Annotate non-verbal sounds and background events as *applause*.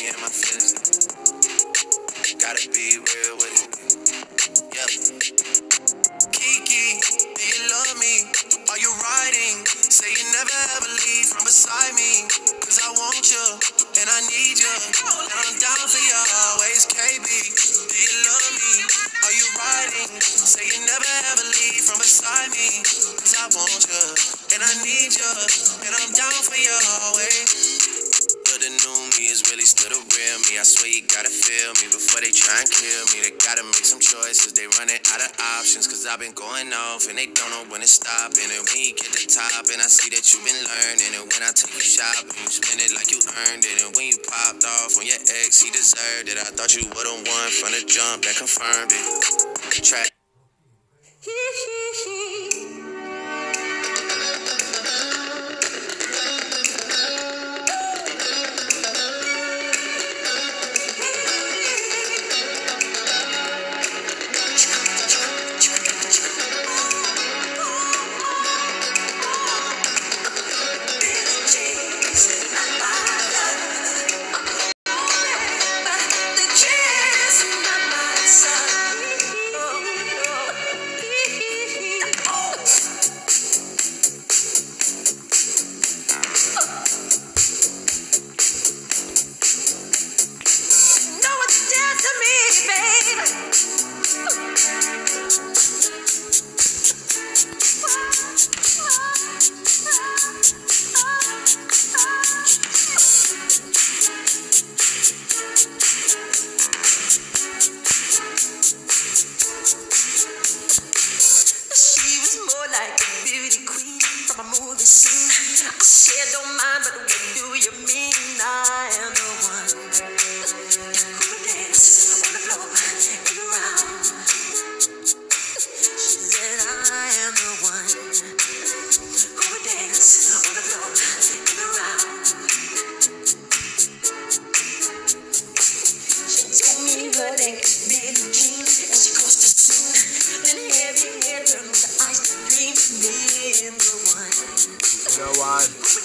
me and my feelings. Gotta be real with it. Yep. Kiki, do you love me? Are you riding? Say you never ever leave from beside me. Cause I want you, and I need you. And I'm down for you always, KB. Do you love me? Are you riding? Say you never ever leave from beside me. Cause I want you, and I need you. And I'm down for you real me. I swear you gotta feel me before they try and kill me. They gotta make some choices. They running out of options. Cause I've been going off and they don't know when to stop. And when you get the top, and I see that you've been learning. And when I take you shopping, you spend it like you earned it. And when you popped off on your ex, he deserved it. I thought you would've won from the jump that confirmed it. Track. *laughs* cedo, mas. time.